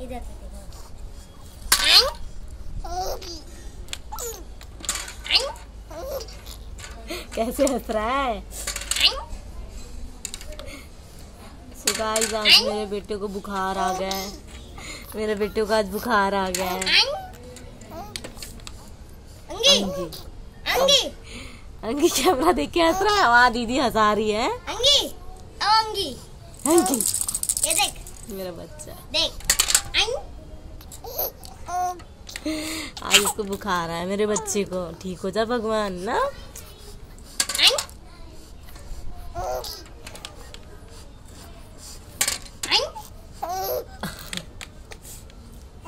इधर से देखो कैसे हंस रहा है? सुबह आज मेरे बेटे को बुखार आ गया है। मेरे बेटे को आज बुखार आ गया है। अंगी। अंगी। अंगी अंगी कैमरा देख के हंस रहा है? वहाँ दीदी हंसा रही है। अंगी। अंगी। अंगी। ये देख। मेरा बच्चा। देख। आज उसको बुखार आया मेरे बच्चे को। ठीक हो जा भगवान ना अंग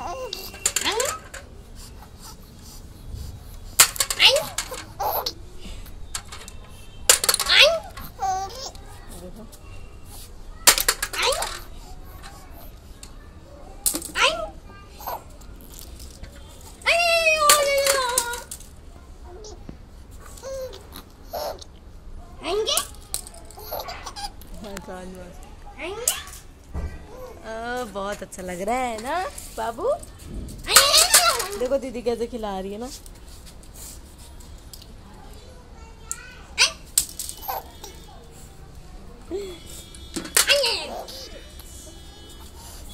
अंग अंग आ, बहुत अच्छा लग रहा है ना बाबू? देखो दीदी कैसे खिला रही है ना।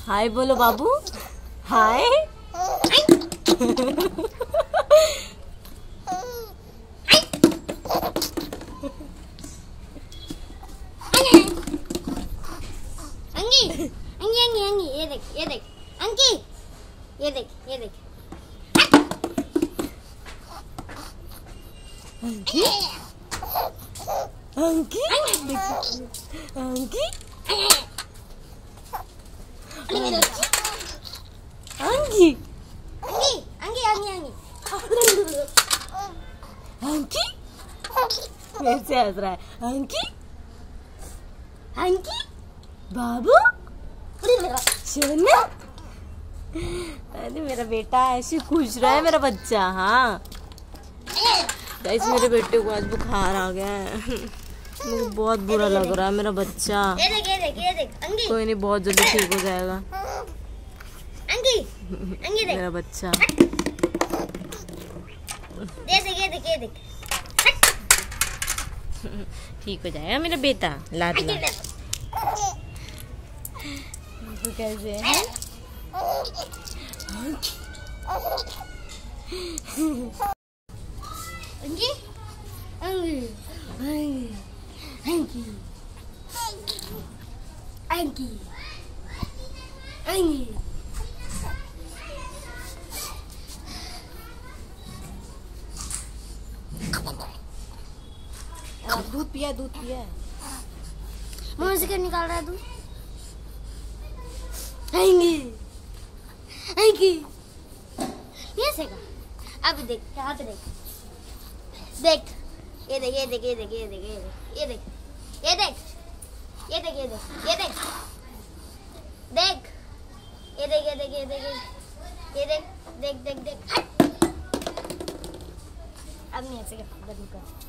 हाय बोलो बाबू। हाय। देखिए ये देखिए ये देखिए अंकी अंकी अंकी अंकी कैसे हंस रहा है अंकी अंकी बाबू सुनो अरे मेरा बेटा ऐसे खुश रहा है मेरा बच्चा हाँ। गाइस मेरे बेटे को आज बुखार आ गया है। मुझे बहुत बुरा लग रहा है मेरा बच्चा। ये देख ये देख ये देख कोई नहीं बहुत जल्दी ठीक हो जाएगा। अंगी अंगी देख। मेरा बच्चा। ठीक हो जाएगा मेरा बेटा लाडला अंगी देख। तो कैसे है? अंगी अंगी अंगी अंगी अंगी दूध पिया दूध पिया। मुँह से क्यों निकाल रहा है तू आएँगे अंगी ये सेगा अब देख यहाँ पे देख देख ये देख ये देख ये देख ये देख ये देख ये देख ये देख ये देख ये देख देख ये देख ये देख ये देख ये देख देख देख देख अब नहीं ऐसे कर बंद कर